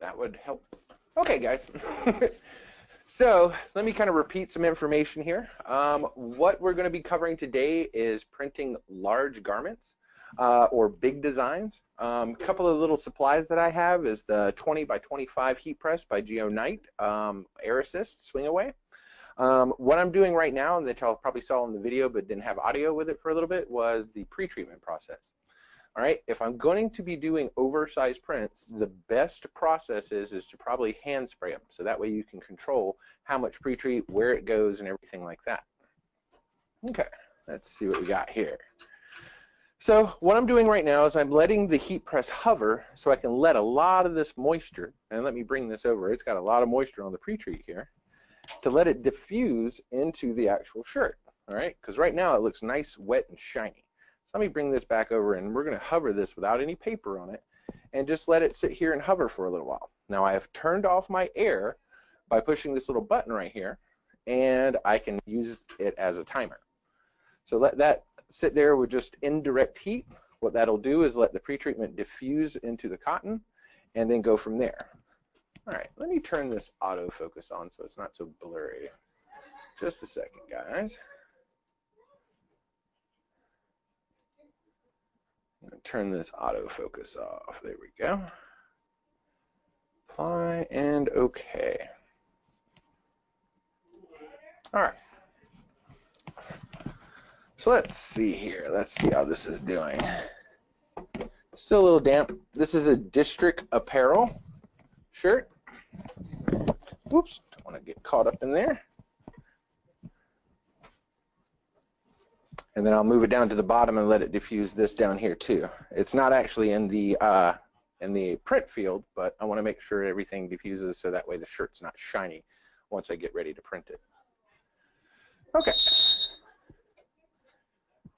that would help. Okay, guys. so let me kind of repeat some information here. Um, what we're going to be covering today is printing large garments uh, or big designs. A um, couple of little supplies that I have is the 20 by 25 heat press by Geo Knight um, Air Assist Swing Away. Um, what I'm doing right now, and that y'all probably saw in the video but didn't have audio with it for a little bit, was the pre-treatment process. All right, if I'm going to be doing oversized prints, the best process is, is to probably hand spray them. So that way you can control how much pre-treat, where it goes, and everything like that. Okay, let's see what we got here. So what I'm doing right now is I'm letting the heat press hover so I can let a lot of this moisture, and let me bring this over, it's got a lot of moisture on the pre-treat here, to let it diffuse into the actual shirt, all right? Because right now it looks nice, wet, and shiny. Let me bring this back over and we're going to hover this without any paper on it and just let it sit here and hover for a little while. Now I have turned off my air by pushing this little button right here and I can use it as a timer. So let that sit there with just indirect heat. What that'll do is let the pretreatment diffuse into the cotton and then go from there. All right, let me turn this autofocus on so it's not so blurry. Just a second, guys. Turn this autofocus off. There we go. Apply and OK. All right. So let's see here. Let's see how this is doing. Still a little damp. This is a district apparel shirt. Whoops, don't want to get caught up in there. And then I'll move it down to the bottom and let it diffuse this down here too. It's not actually in the uh, in the print field, but I want to make sure everything diffuses so that way the shirt's not shiny once I get ready to print it. Okay.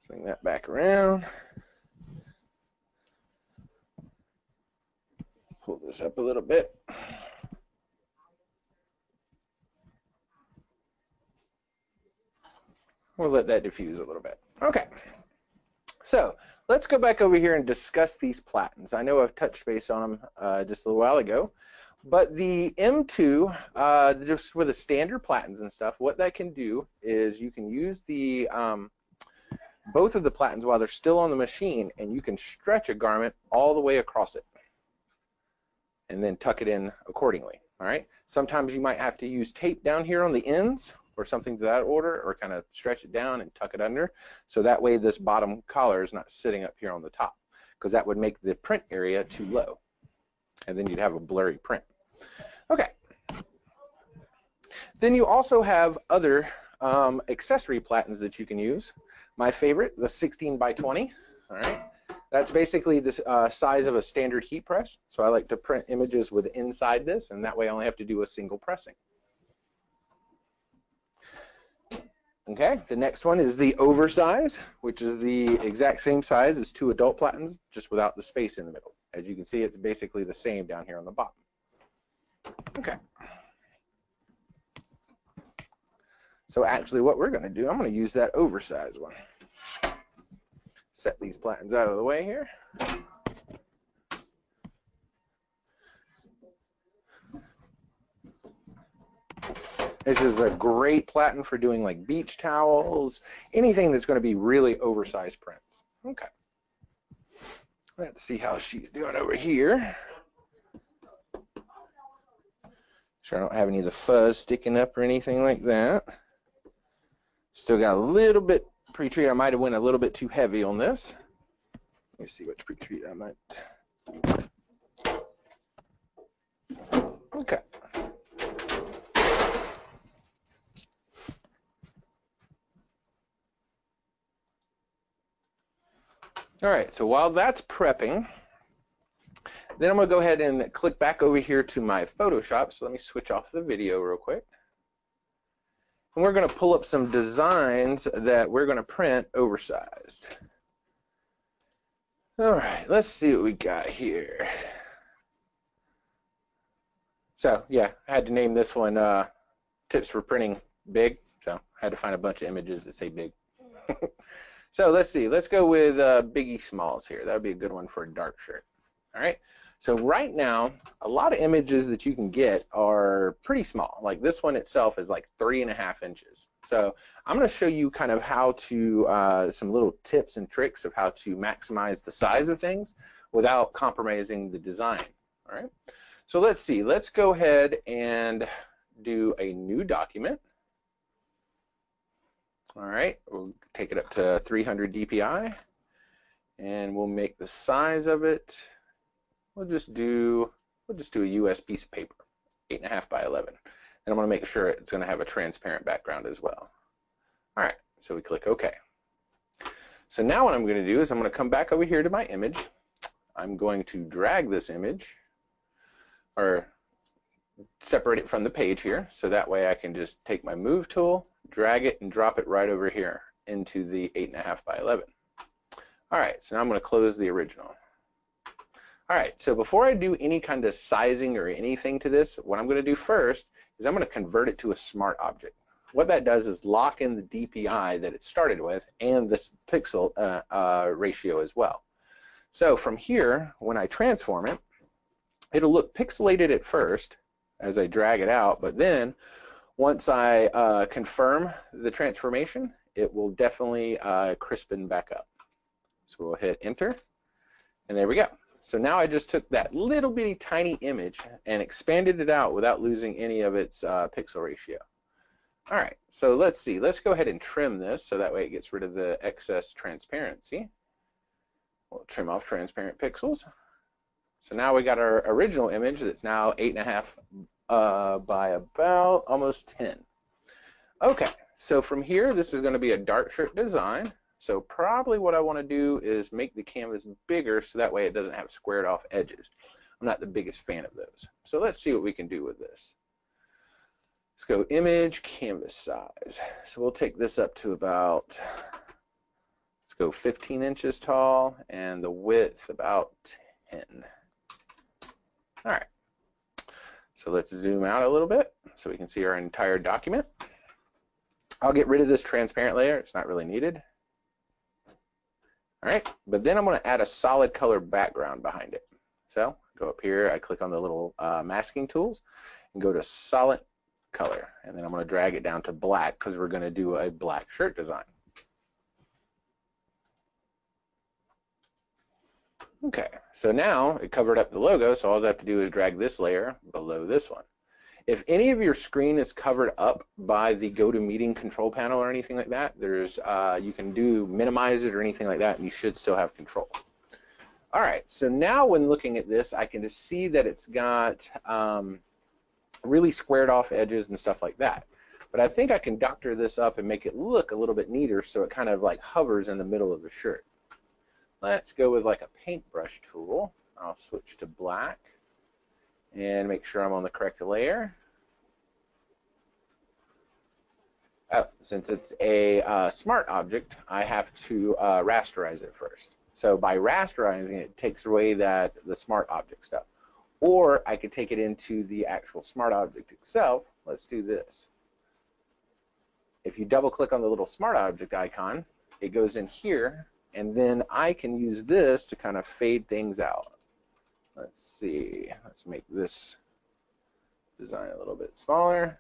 Swing that back around. Pull this up a little bit. We'll let that diffuse a little bit. Okay. So let's go back over here and discuss these platens. I know I've touched base on them uh, just a little while ago, but the M2, uh, just with the standard platens and stuff, what that can do is you can use the um, both of the platens while they're still on the machine, and you can stretch a garment all the way across it, and then tuck it in accordingly. All right. Sometimes you might have to use tape down here on the ends or something to that order, or kind of stretch it down and tuck it under. So that way this bottom collar is not sitting up here on the top, because that would make the print area too low. And then you'd have a blurry print. Okay. Then you also have other um, accessory platens that you can use. My favorite, the 16 by 20. All right. That's basically the uh, size of a standard heat press. So I like to print images with inside this, and that way I only have to do a single pressing. Okay, the next one is the oversize, which is the exact same size as two adult platens, just without the space in the middle. As you can see, it's basically the same down here on the bottom. Okay. So actually what we're going to do, I'm going to use that oversized one. Set these platens out of the way here. This is a great platen for doing like beach towels, anything that's going to be really oversized prints. Okay. Let's see how she's doing over here. Sure I don't have any of the fuzz sticking up or anything like that. Still got a little bit pre-treat. I might have went a little bit too heavy on this. Let me see which pre-treat I might. Okay. All right, so while that's prepping, then I'm going to go ahead and click back over here to my Photoshop. So let me switch off the video real quick. And we're going to pull up some designs that we're going to print oversized. All right, let's see what we got here. So yeah, I had to name this one uh, tips for printing big. So I had to find a bunch of images that say big. So let's see. Let's go with uh, Biggie Smalls here. That would be a good one for a dark shirt. All right. So right now, a lot of images that you can get are pretty small. Like this one itself is like three and a half inches. So I'm going to show you kind of how to, uh, some little tips and tricks of how to maximize the size of things without compromising the design. All right. So let's see. Let's go ahead and do a new document. All right. We'll take it up to 300 dpi and we'll make the size of it we'll just do we'll just do a US piece of paper, eight and a half by 11. And I'm to make sure it's going to have a transparent background as well. All right, so we click OK. So now what I'm going to do is I'm going to come back over here to my image. I'm going to drag this image or separate it from the page here so that way I can just take my move tool, drag it, and drop it right over here into the 8.5 by 11. All right, so now I'm going to close the original. All right, so before I do any kind of sizing or anything to this, what I'm going to do first is I'm going to convert it to a smart object. What that does is lock in the DPI that it started with and this pixel uh, uh, ratio as well. So from here, when I transform it, it'll look pixelated at first as I drag it out, but then once I uh, confirm the transformation, it will definitely uh, crispen back up. So we'll hit enter, and there we go. So now I just took that little bitty tiny image and expanded it out without losing any of its uh, pixel ratio. All right, so let's see. Let's go ahead and trim this so that way it gets rid of the excess transparency. We'll trim off transparent pixels. So now we got our original image that's now 8.5 uh, by about almost 10. Okay, so from here, this is going to be a dark shirt design. So probably what I want to do is make the canvas bigger so that way it doesn't have squared off edges. I'm not the biggest fan of those. So let's see what we can do with this. Let's go image canvas size. So we'll take this up to about, let's go 15 inches tall and the width about 10. All right. So let's zoom out a little bit so we can see our entire document. I'll get rid of this transparent layer. It's not really needed. All right, but then I'm going to add a solid color background behind it. So go up here, I click on the little uh, masking tools and go to solid color. And then I'm going to drag it down to black because we're going to do a black shirt design. Okay, so now it covered up the logo, so all I have to do is drag this layer below this one. If any of your screen is covered up by the GoToMeeting control panel or anything like that, there's uh, you can do minimize it or anything like that, and you should still have control. All right, so now when looking at this, I can just see that it's got um, really squared off edges and stuff like that. But I think I can doctor this up and make it look a little bit neater so it kind of like hovers in the middle of the shirt. Let's go with like a paintbrush tool. I'll switch to black and make sure I'm on the correct layer. Oh, since it's a uh, smart object, I have to uh, rasterize it first. So by rasterizing it, it takes away that the smart object stuff. Or I could take it into the actual smart object itself. Let's do this. If you double click on the little smart object icon, it goes in here, and then I can use this to kind of fade things out. Let's see. Let's make this design a little bit smaller.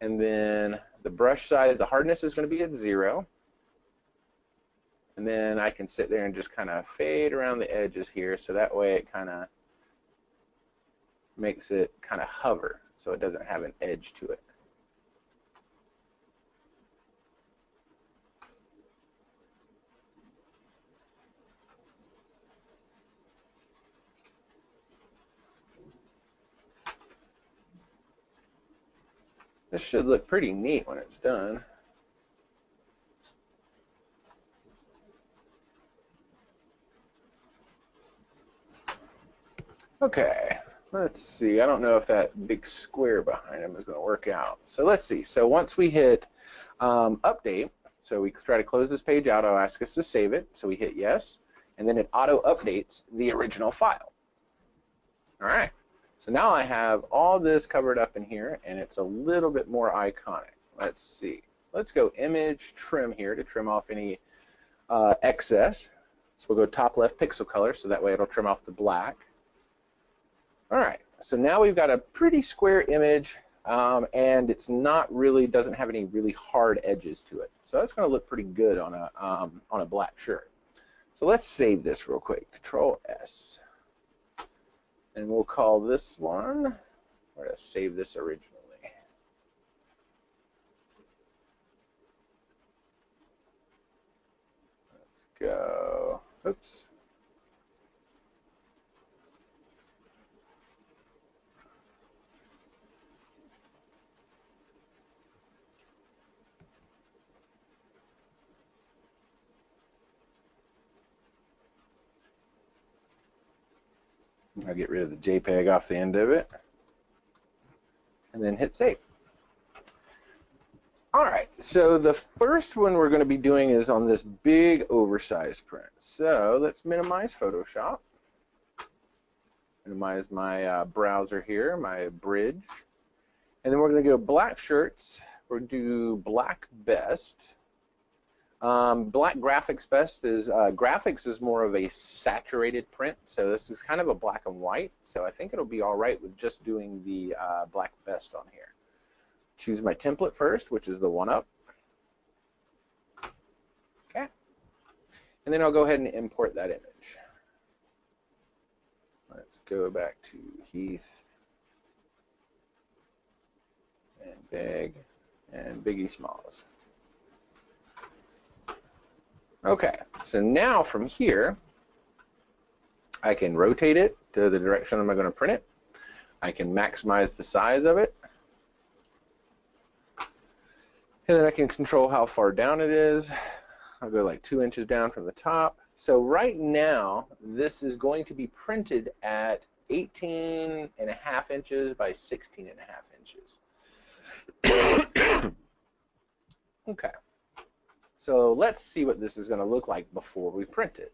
And then the brush size, the hardness is going to be at zero. And then I can sit there and just kind of fade around the edges here so that way it kind of makes it kind of hover so it doesn't have an edge to it. This should look pretty neat when it's done. Okay, let's see. I don't know if that big square behind him is going to work out. So let's see. So once we hit um, update, so we try to close this page out, it'll ask us to save it. So we hit yes, and then it auto updates the original file. All right. So now I have all this covered up in here, and it's a little bit more iconic. Let's see. Let's go image trim here to trim off any uh, excess. So we'll go top left pixel color, so that way it'll trim off the black. All right, so now we've got a pretty square image um, and it's not really, doesn't have any really hard edges to it. So that's gonna look pretty good on a, um, on a black shirt. So let's save this real quick, Control S. And we'll call this one, we're gonna save this originally. Let's go, oops. I'll get rid of the JPEG off the end of it. And then hit save. All right, so the first one we're going to be doing is on this big oversized print. So let's minimize Photoshop. Minimize my uh, browser here, my bridge. And then we're going to go black shirts. We're going to do black best. Um, black graphics best is uh, graphics is more of a saturated print, so this is kind of a black and white. So I think it'll be all right with just doing the uh, black best on here. Choose my template first, which is the one up. Okay, and then I'll go ahead and import that image. Let's go back to Heath and Big and Biggie Smalls. Okay, so now from here, I can rotate it to the direction I'm going to print it. I can maximize the size of it. And then I can control how far down it is. I'll go like two inches down from the top. So right now, this is going to be printed at 18 and a half inches by 16 and a half inches. okay. So let's see what this is going to look like before we print it.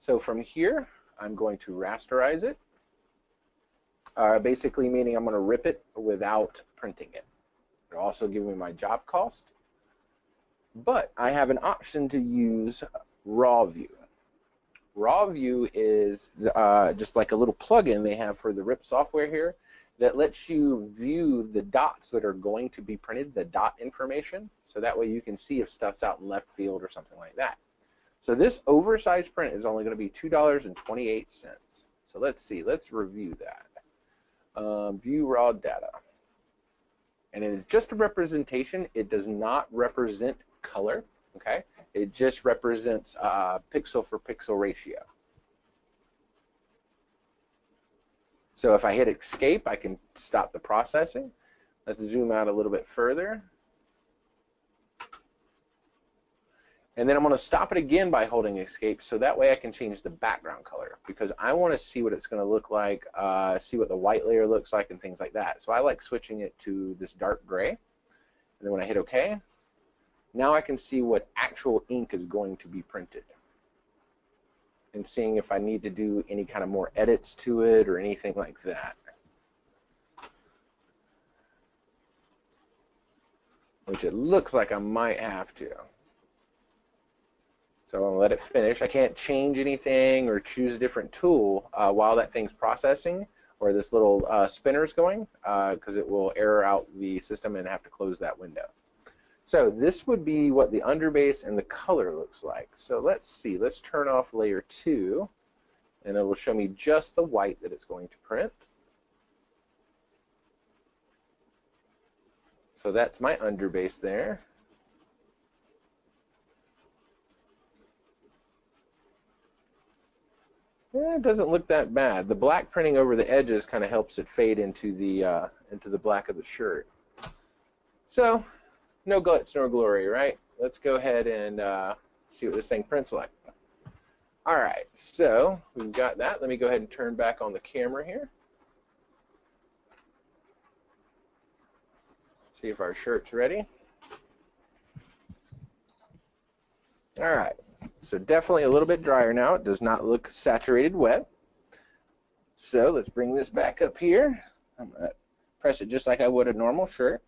So from here, I'm going to rasterize it, uh, basically meaning I'm going to rip it without printing it. It'll also give me my job cost, but I have an option to use raw view. Raw view is uh, just like a little plugin they have for the RIP software here that lets you view the dots that are going to be printed, the dot information, so that way you can see if stuff's out in left field or something like that. So this oversized print is only going to be $2.28. So let's see, let's review that. Um, view raw data. And it is just a representation. It does not represent color, okay? It just represents uh, pixel for pixel ratio. So if I hit escape, I can stop the processing. Let's zoom out a little bit further. And then I'm going to stop it again by holding escape so that way I can change the background color because I want to see what it's going to look like, uh, see what the white layer looks like and things like that. So I like switching it to this dark gray. And then when I hit OK, now I can see what actual ink is going to be printed and seeing if I need to do any kind of more edits to it or anything like that. Which it looks like I might have to. So I'm going to let it finish. I can't change anything or choose a different tool uh, while that thing's processing or this little uh, spinner's going because uh, it will error out the system and have to close that window. So this would be what the underbase and the color looks like. So let's see. Let's turn off layer 2 and it will show me just the white that it's going to print. So that's my underbase there. Eh, it doesn't look that bad. The black printing over the edges kind of helps it fade into the uh, into the black of the shirt. So, no glitz nor glory, right? Let's go ahead and uh, see what this thing prints like. All right, so we've got that. Let me go ahead and turn back on the camera here. See if our shirt's ready. All right. So definitely a little bit drier now. It does not look saturated wet. So let's bring this back up here. I'm going to press it just like I would a normal shirt.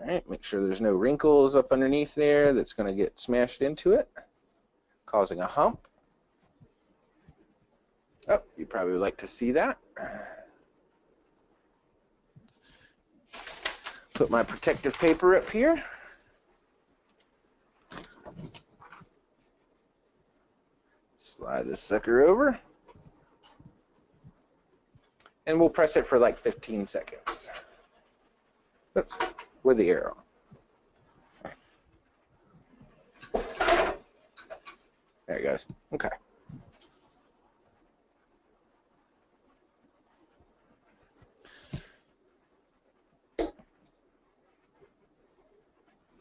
All right, make sure there's no wrinkles up underneath there that's going to get smashed into it, causing a hump. Oh, you probably would like to see that. Put my protective paper up here. Slide this sucker over. And we'll press it for like 15 seconds. Oops, with the arrow. There it goes. Okay.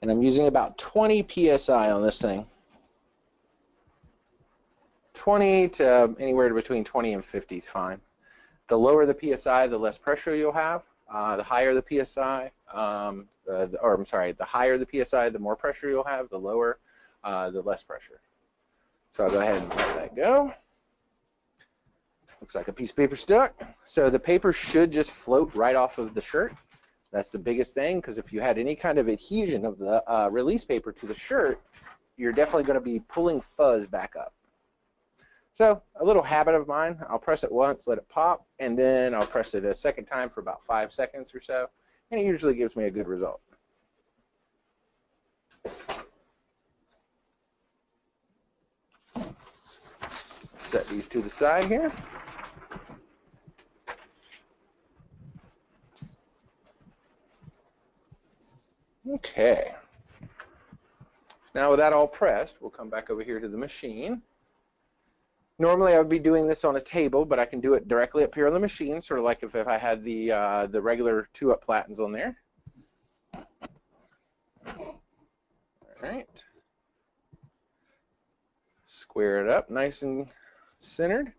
And I'm using about 20 psi on this thing. 20 to anywhere between 20 and 50 is fine. The lower the psi, the less pressure you'll have. Uh, the higher the psi, um, uh, the, or I'm sorry, the higher the psi, the more pressure you'll have. The lower, uh, the less pressure. So I'll go ahead and let that go. Looks like a piece of paper stuck. So the paper should just float right off of the shirt. That's the biggest thing because if you had any kind of adhesion of the uh, release paper to the shirt, you're definitely going to be pulling fuzz back up. So a little habit of mine, I'll press it once, let it pop, and then I'll press it a second time for about five seconds or so, and it usually gives me a good result. Set these to the side here. Okay. So now with that all pressed, we'll come back over here to the machine. Normally I would be doing this on a table, but I can do it directly up here on the machine, sort of like if, if I had the, uh, the regular two-up platens on there. All right. Square it up nice and centered.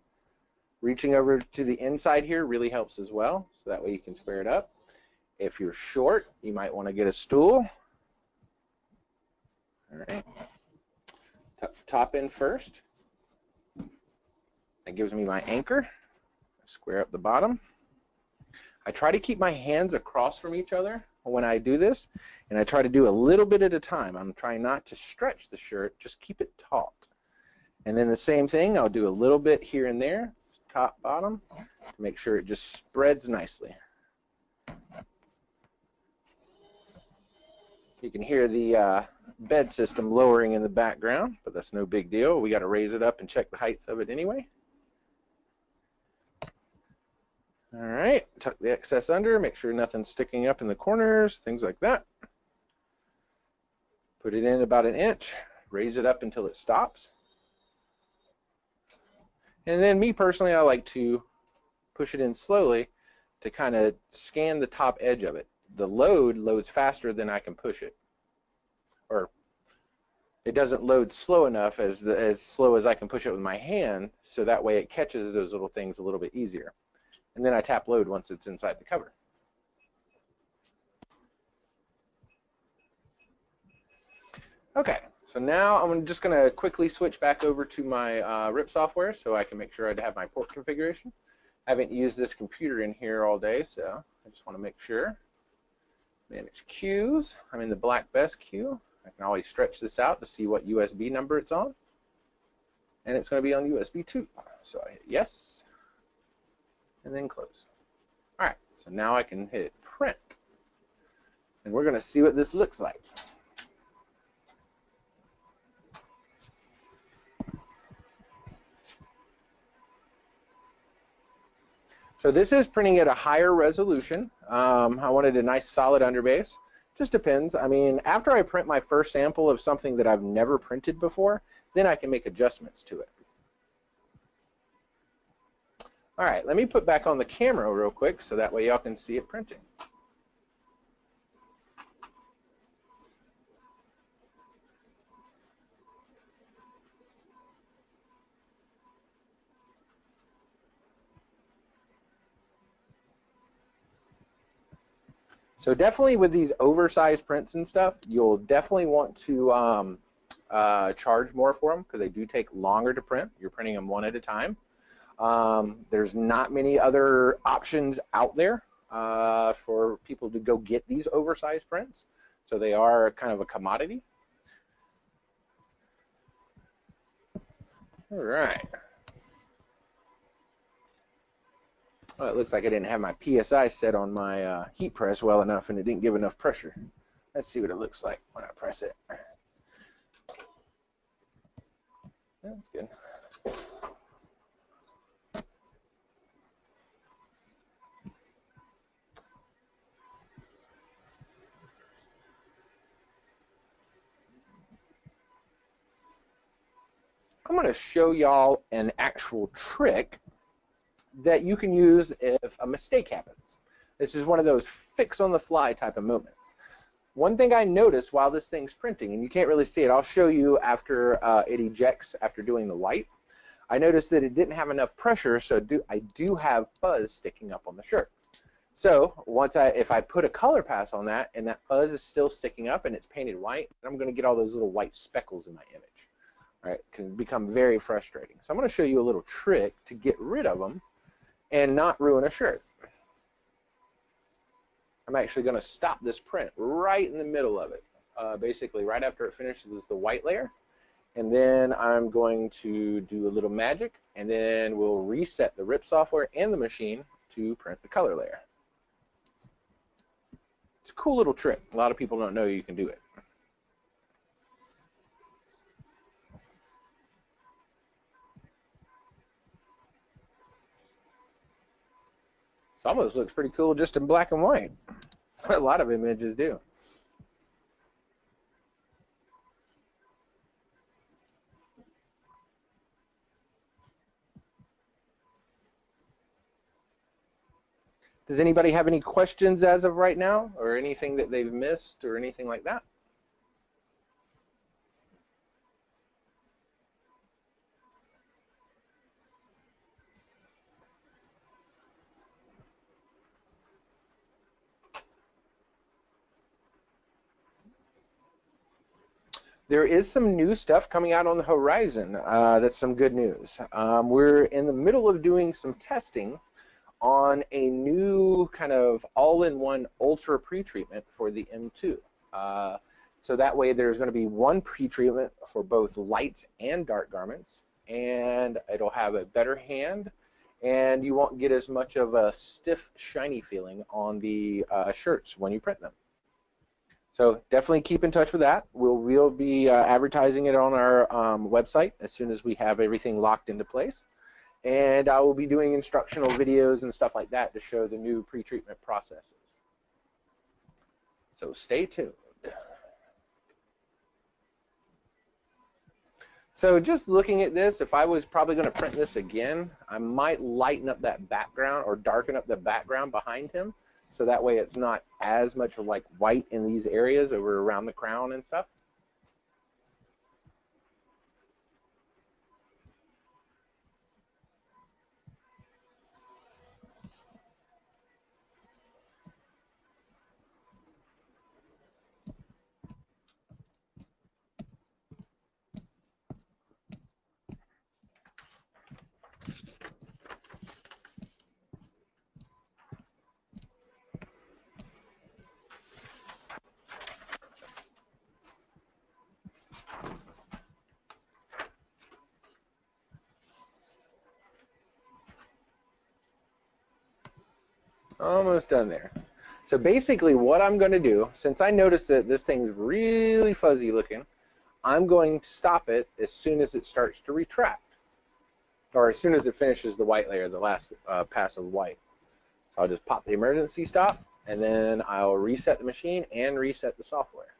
Reaching over to the inside here really helps as well, so that way you can square it up. If you're short, you might want to get a stool. All right. Top in first. That gives me my anchor. Square up the bottom. I try to keep my hands across from each other when I do this, and I try to do a little bit at a time. I'm trying not to stretch the shirt, just keep it taut. And then the same thing, I'll do a little bit here and there, top, bottom, to make sure it just spreads nicely. You can hear the uh, bed system lowering in the background, but that's no big deal. We got to raise it up and check the height of it anyway. All right, tuck the excess under, make sure nothing's sticking up in the corners, things like that. Put it in about an inch, raise it up until it stops. And then me personally, I like to push it in slowly to kind of scan the top edge of it the load loads faster than I can push it. Or it doesn't load slow enough as the, as slow as I can push it with my hand, so that way it catches those little things a little bit easier. And then I tap load once it's inside the cover. Okay, so now I'm just going to quickly switch back over to my uh, RIP software so I can make sure I have my port configuration. I haven't used this computer in here all day, so I just want to make sure. Manage queues. I'm in the Black Best queue. I can always stretch this out to see what USB number it's on. And it's going to be on USB 2. So I hit yes, and then close. All right, so now I can hit print. And we're going to see what this looks like. So this is printing at a higher resolution. Um, I wanted a nice solid underbase. Just depends. I mean, after I print my first sample of something that I've never printed before, then I can make adjustments to it. All right, let me put back on the camera real quick so that way y'all can see it printing. So definitely with these oversized prints and stuff, you'll definitely want to um, uh, charge more for them because they do take longer to print. You're printing them one at a time. Um, there's not many other options out there uh, for people to go get these oversized prints, so they are kind of a commodity. All right. Well, it looks like I didn't have my PSI set on my uh, heat press well enough and it didn't give enough pressure. Let's see what it looks like when I press it. That's good. I'm going to show y'all an actual trick that you can use if a mistake happens. This is one of those fix on the fly type of movements. One thing I noticed while this thing's printing, and you can't really see it, I'll show you after uh, it ejects after doing the wipe. I noticed that it didn't have enough pressure, so do, I do have fuzz sticking up on the shirt. So once I, if I put a color pass on that and that fuzz is still sticking up and it's painted white, I'm going to get all those little white speckles in my image. Right, can become very frustrating. So I'm going to show you a little trick to get rid of them and not ruin a shirt. I'm actually going to stop this print right in the middle of it, uh, basically right after it finishes the white layer. And then I'm going to do a little magic, and then we'll reset the RIP software and the machine to print the color layer. It's a cool little trick. A lot of people don't know you can do it. Some of this looks pretty cool just in black and white. A lot of images do. Does anybody have any questions as of right now or anything that they've missed or anything like that? There is some new stuff coming out on the horizon. Uh, that's some good news. Um, we're in the middle of doing some testing on a new kind of all-in-one ultra pre-treatment for the M2. Uh, so that way there's going to be one pre-treatment for both light and dark garments, and it'll have a better hand, and you won't get as much of a stiff, shiny feeling on the uh, shirts when you print them. So definitely keep in touch with that. We'll we'll be uh, advertising it on our um, website as soon as we have everything locked into place, and I will be doing instructional videos and stuff like that to show the new pre-treatment processes. So stay tuned. So just looking at this, if I was probably going to print this again, I might lighten up that background or darken up the background behind him so that way it's not as much like white in these areas over around the crown and stuff. Almost done there. So basically what I'm going to do, since I noticed that this thing's really fuzzy looking, I'm going to stop it as soon as it starts to retract. Or as soon as it finishes the white layer, the last uh, pass of white. So I'll just pop the emergency stop, and then I'll reset the machine and reset the software.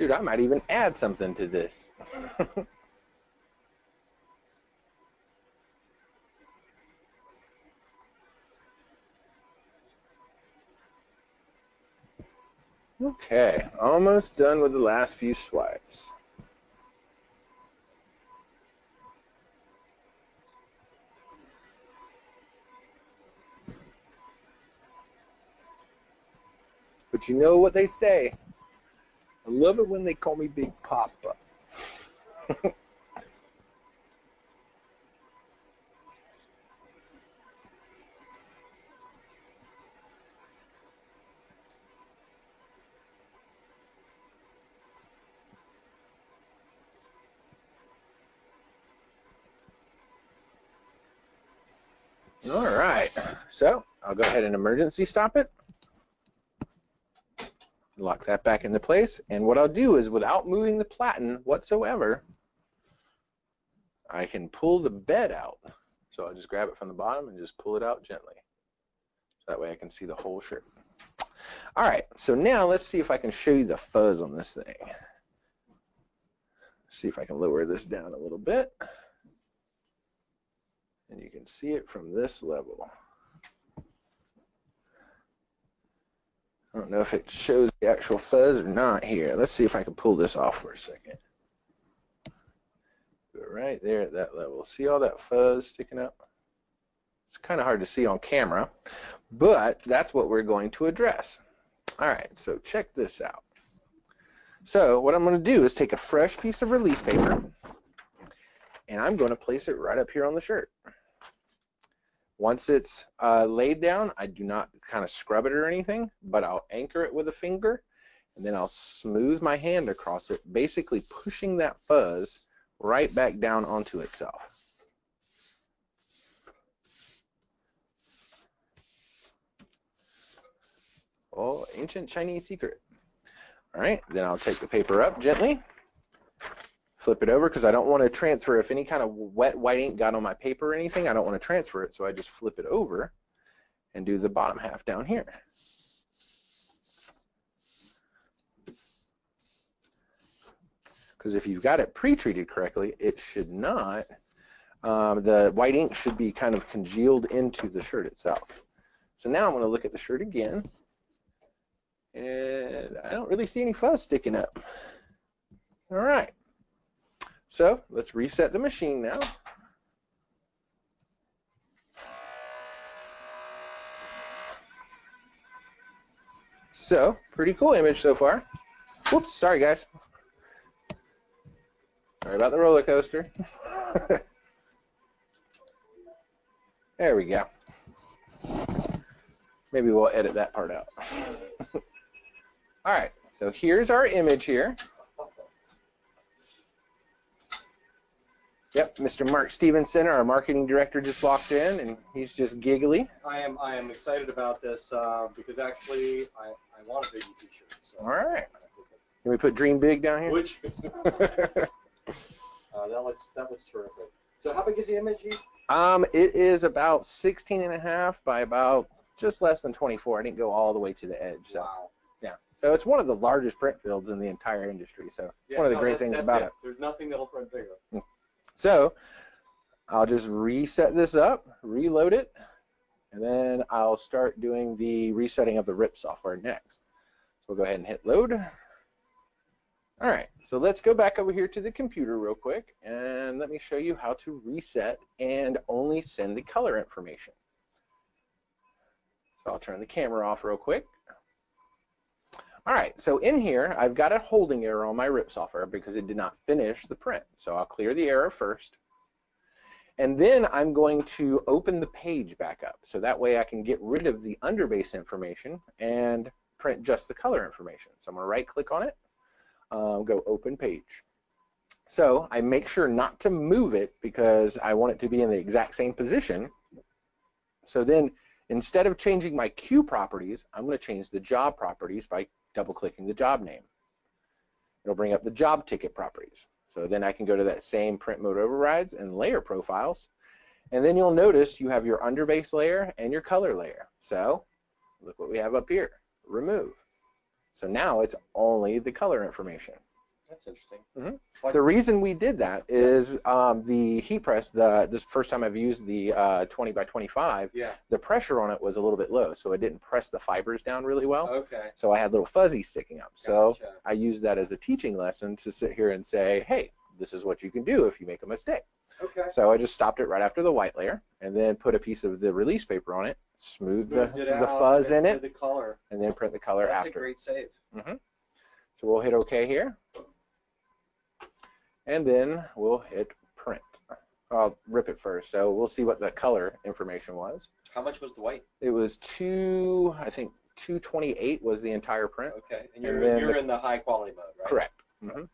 Shoot, I might even add something to this. okay, almost done with the last few swipes. But you know what they say, I love it when they call me Big Papa. All right, so I'll go ahead and emergency stop it. Lock that back into place. And what I'll do is without moving the platen whatsoever, I can pull the bed out. So I'll just grab it from the bottom and just pull it out gently. So that way I can see the whole shirt. All right, so now let's see if I can show you the fuzz on this thing. See if I can lower this down a little bit. And you can see it from this level. I don't know if it shows the actual fuzz or not here. Let's see if I can pull this off for a second. But right there at that level. See all that fuzz sticking up? It's kind of hard to see on camera, but that's what we're going to address. All right, so check this out. So what I'm going to do is take a fresh piece of release paper, and I'm going to place it right up here on the shirt. Once it's uh, laid down, I do not kind of scrub it or anything, but I'll anchor it with a finger, and then I'll smooth my hand across it, basically pushing that fuzz right back down onto itself. Oh, ancient Chinese secret. All right, then I'll take the paper up gently flip it over because I don't want to transfer. If any kind of wet white ink got on my paper or anything I don't want to transfer it so I just flip it over and do the bottom half down here. Because if you've got it pre-treated correctly it should not um, the white ink should be kind of congealed into the shirt itself. So now I'm going to look at the shirt again and I don't really see any fuzz sticking up. All right so let's reset the machine now. So, pretty cool image so far. Whoops, sorry guys. Sorry about the roller coaster. there we go. Maybe we'll edit that part out. All right, so here's our image here. Yep, Mr. Mark Stevenson, our marketing director, just walked in, and he's just giggly. I am I am excited about this uh, because actually I, I want a Biggie T-shirt. So All right. Can we put Dream Big down here? Which uh, that looks that looks terrific. So how big is the image? Um, it is about 16 and a half by about just less than 24. I didn't go all the way to the edge. So. Wow. Yeah. So it's one of the largest print fields in the entire industry. So it's yeah, one of the no, great that, things about it. it. There's nothing that'll print bigger. So I'll just reset this up, reload it, and then I'll start doing the resetting of the RIP software next. So we'll go ahead and hit load. All right, so let's go back over here to the computer real quick, and let me show you how to reset and only send the color information. So I'll turn the camera off real quick. All right, so in here, I've got a holding error on my RIP software because it did not finish the print. So I'll clear the error first. And then I'm going to open the page back up. So that way I can get rid of the underbase information and print just the color information. So I'm going to right click on it, um, go open page. So I make sure not to move it because I want it to be in the exact same position. So then instead of changing my queue properties, I'm going to change the job properties by double clicking the job name. It'll bring up the job ticket properties. So then I can go to that same print mode overrides and layer profiles. And then you'll notice you have your underbase layer and your color layer. So look what we have up here, remove. So now it's only the color information. That's interesting. Mm-hmm. The reason we did that is um, the heat press. The this first time I've used the uh, 20 by 25. Yeah. The pressure on it was a little bit low, so it didn't press the fibers down really well. Okay. So I had little fuzzies sticking up. So. I used that as a teaching lesson to sit here and say, hey, this is what you can do if you make a mistake. Okay. So I just stopped it right after the white layer, and then put a piece of the release paper on it, smooth the, the fuzz in it, the color, and then print the color That's after. That's a great save. Mm-hmm. So we'll hit OK here and then we'll hit print. I'll rip it first, so we'll see what the color information was. How much was the white? It was two, I think 228 was the entire print. Okay, and you're, and you're the, in the high quality mode, right? Correct. Mm -hmm.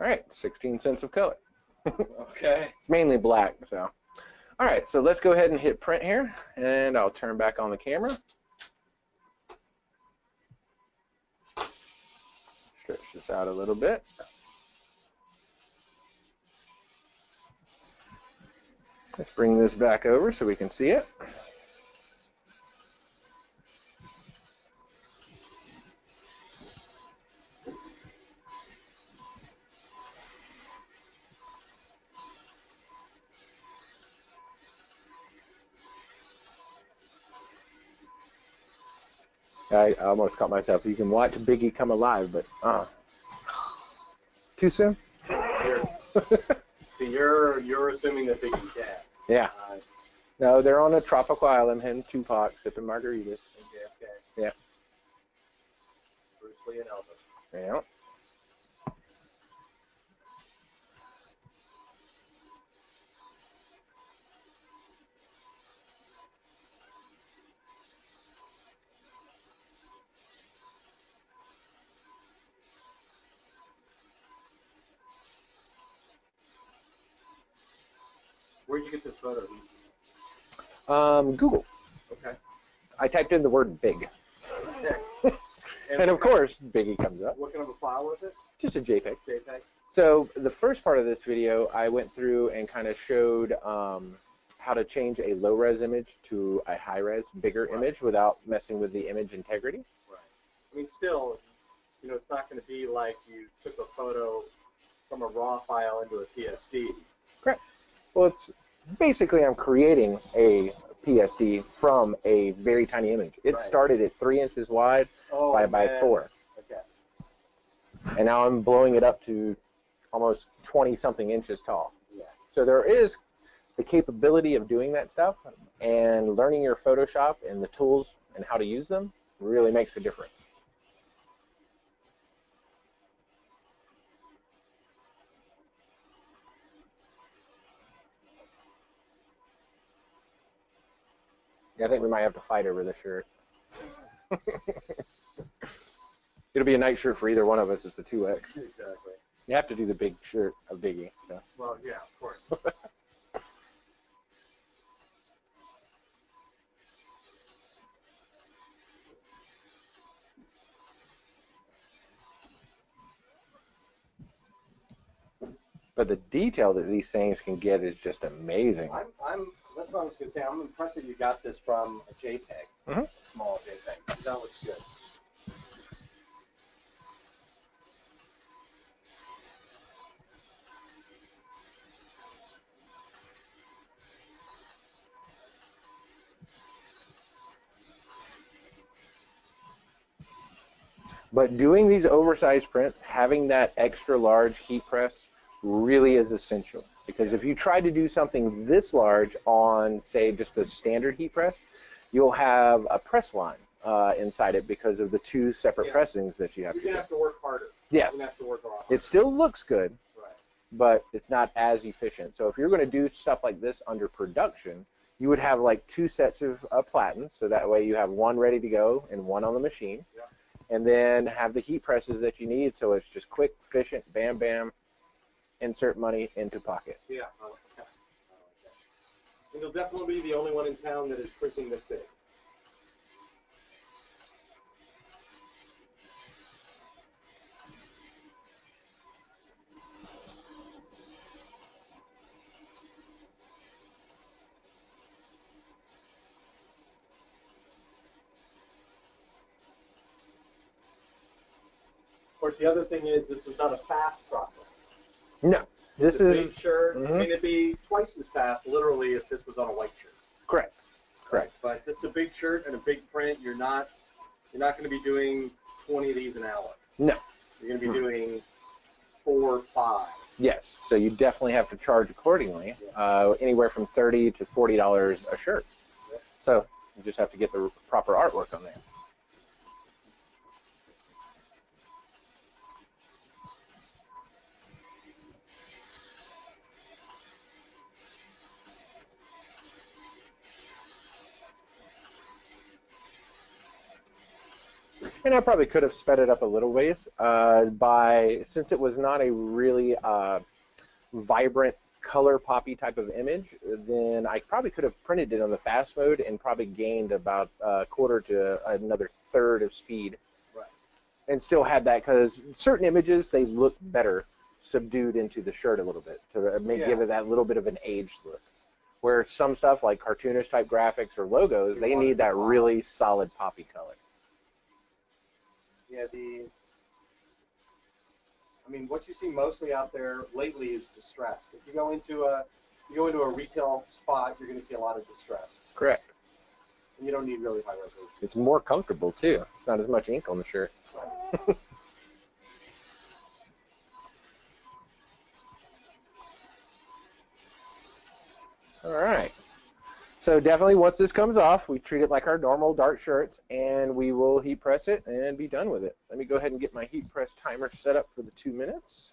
All right, 16 cents of color. Okay. It's mainly black, so. All right, so let's go ahead and hit print here, and I'll turn back on the camera. Stretch this out a little bit. Let's bring this back over so we can see it. I almost caught myself. You can watch Biggie come alive, but uh, too soon. You're, see, you're you're assuming that Biggie's dead. Yeah. Uh, No, they're on a tropical island, him, Tupac, sipping margaritas. and JFK. Yeah. Bruce Lee and Elvis. Yeah. Where'd you get this photo? Um, Google. Okay. I typed in the word big, Okay. and of course, Biggie comes up. What kind of a file was it? Just a JPEG. JPEG. So the first part of this video, I went through and kind of showed um, how to change a low-res image to a high-res, bigger Right. image without messing with the image integrity. Right. I mean, still, you know, it's not going to be like you took a photo from a raw file into a PSD. Well, it's basically I'm creating a PSD from a very tiny image. It Right. started at three inches wide Oh, by by man. four, Okay. and now I'm blowing it up to almost 20 something inches tall. Yeah. So there is the capability of doing that stuff, and learning your Photoshop and the tools and how to use them really makes a difference. Yeah, I think we might have to fight over the shirt. It'll be a night shirt for either one of us. It's a 2X. Exactly. You have to do the big shirt of Biggie. So. Well, yeah, of course. But the detail that these things can get is just amazing. I'm, I'm, that's what I was going to say. I'm impressed that you got this from a JPEG, Mhm. a small JPEG. That looks good. But doing these oversized prints, having that extra large heat press really is essential. Because if you try to do something this large on, say, just a standard heat press, you'll have a press line uh, inside it because of the two separate Yeah. pressings that you have You're to going do. to have to work harder. Yes, You're going to have to work a lot harder. it still looks good, Right. but it's not as efficient. So if you're going to do stuff like this under production, you would have like two sets of uh, platens, so that way you have one ready to go and one on the machine, Yeah. and then have the heat presses that you need, so it's just quick, efficient, bam, bam, insert money into pocket. Yeah. And you'll definitely be the only one in town that is printing this big. Of course, the other thing is this is not a fast process. No, this is big shirt. Mhm. I mean, it'd be twice as fast, literally, if this was on a white shirt. correct. Correct. But this is a big shirt and a big print. You're not you're not going to be doing 20 of these an hour. No. You're going to be Hmm. doing four, or five. Yes, so you definitely have to charge accordingly, uh, anywhere from thirty to forty dollars a shirt. Yep. So you just have to get the proper artwork on there. And I probably could have sped it up a little ways uh, by since it was not a really uh, vibrant color poppy type of image, then I probably could have printed it on the fast mode and probably gained about a quarter to another third of speed, Right. and still had that because certain images they look better subdued into the shirt a little bit to make, give it that little bit of an aged look. Where some stuff like cartoonish type graphics or logos, You they need that pop. really solid poppy color. Yeah, the. I mean, what you see mostly out there lately is distressed. If you go into a, you go into a retail spot, you're going to see a lot of distress, Correct. and you don't need really high resolution. It's more comfortable too. It's not as much ink on the shirt. All right. So definitely once this comes off, we treat it like our normal dart shirts and we will heat press it and be done with it. Let me go ahead and get my heat press timer set up for the two minutes.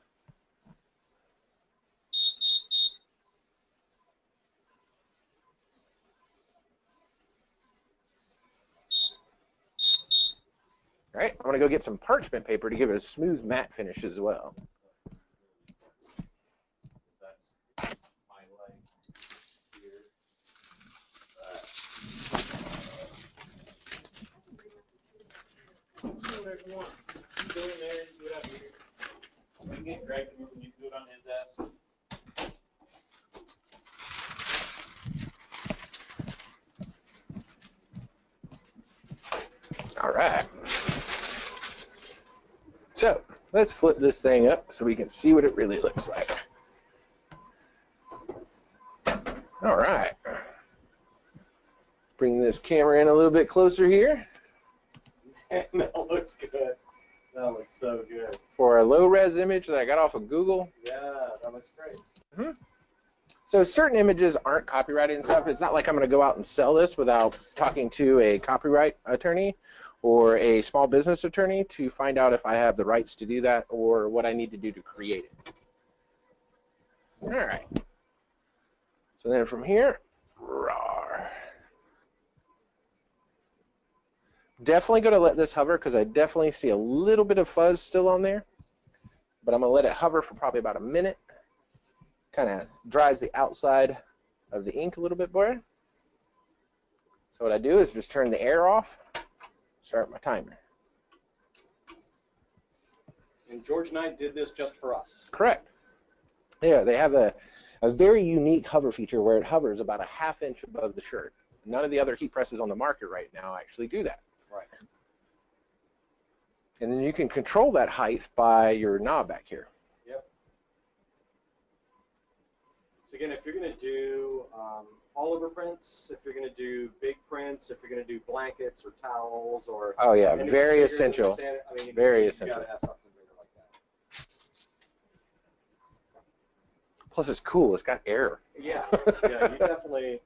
All right, I'm gonna go get some parchment paper to give it a smooth matte finish as well. That's my life here. Do whatever you want. You go in there, do it out here. We can get Greg to move and you can do it on his desk. All right. So let's flip this thing up so we can see what it really looks like. All right. Bring this camera in a little bit closer here that looks good. That looks so good. for a low res image that I got off of Google. Yeah, that looks great. Mm-hmm. So certain images aren't copyrighted and stuff. It's not like I'm going to go out and sell this without talking to a copyright attorney or a small business attorney to find out if I have the rights to do that or what I need to do to create it. All right. So then from here, Definitely going to let this hover because I definitely see a little bit of fuzz still on there. But I'm going to let it hover for probably about a minute kind of dries the outside of the ink a little bit more. So what I do is just turn the air off, start my timer. And Geo Knight did this just for us. Correct. Yeah, they have a, a very unique hover feature where it hovers about a half inch above the shirt. None of the other heat presses on the market right now actually do that. Right. And then you can control that height by your knob back here. Yep. So again, if you're going to do um, all over prints, if you're going to do big prints, if you're going to do blankets or towels or Oh yeah, very essential. standard- I mean, Very you essential. gotta have something like that. Plus it's cool. It's got air. Yeah, yeah, you definitely,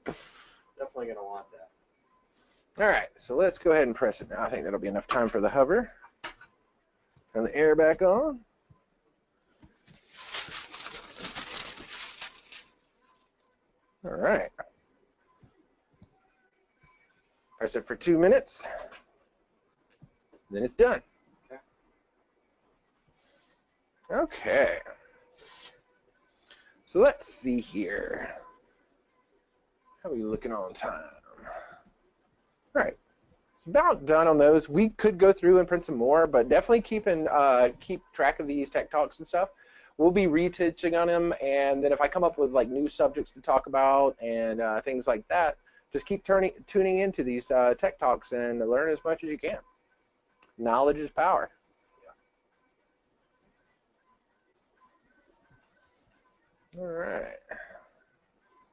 definitely going to want that. All right, so let's go ahead and press it now. I think that'll be enough time for the hover. Turn the air back on. All right. Press it for two minutes. Then it's done. Okay. So let's see here. How are we looking on time? All right. It's about done on those. We could go through and print some more, but definitely keep in, uh, keep track of these tech talks and stuff. We'll be retouching on them, and then if I come up with like new subjects to talk about and uh, things like that, just keep turning tuning into these uh, tech talks and learn as much as you can. Knowledge is power. All right.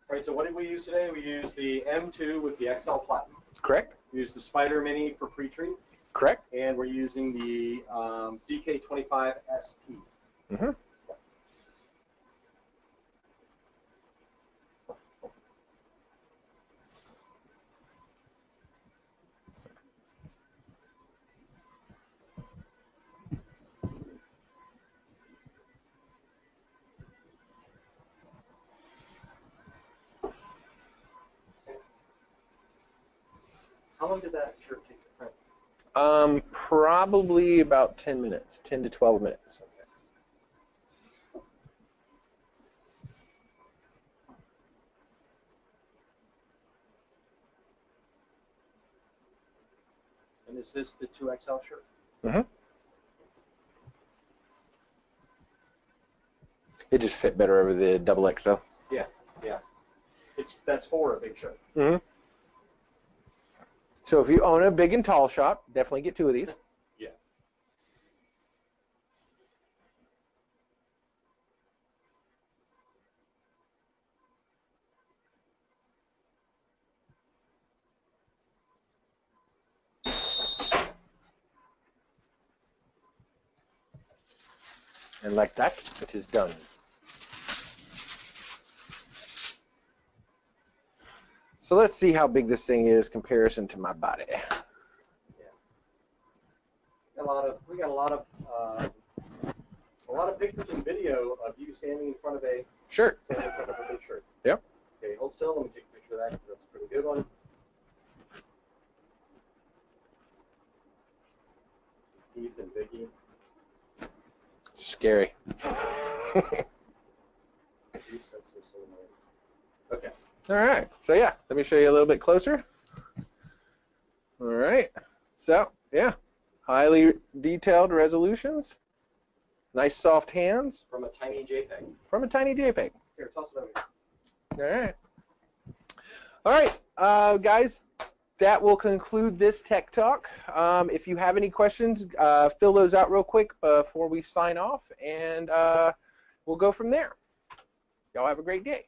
All right, so what did we use today? We used the M2 with the XL platen. Correct. We used the Spider Mini for pre-treat, Correct. and we're using the um, DK25 SP. Mm-hmm. How long did that shirt take to print? Um, probably about 10 minutes, 10 to 12 minutes. Okay. And is this the 2XL shirt? It just fit better over the double XL. Yeah, yeah. It's that's for a big shirt. Mm-hmm. So if you own a big and tall shop, definitely get two of these. Yeah. And like that, it is done. So let's see how big this thing is comparison to my body. A lot of we got a lot of uh, a lot of pictures and video of you standing in front of a Sure. standing in front of a big shirt. Yep. Okay, hold still. Let me take a picture of that because that's a pretty good one. Keith and Biggie. Scary. Jeez, that's so, so nice. Okay. All right. So yeah, let me show you a little bit closer. All right. So yeah, highly detailed resolutions. Nice soft hands From a tiny JPEG. from a tiny JPEG. Here, toss it over. All right. All right, uh, guys. That will conclude this tech talk. Um, if you have any questions, uh, fill those out real quick before we sign off, and uh, we'll go from there. Y'all have a great day.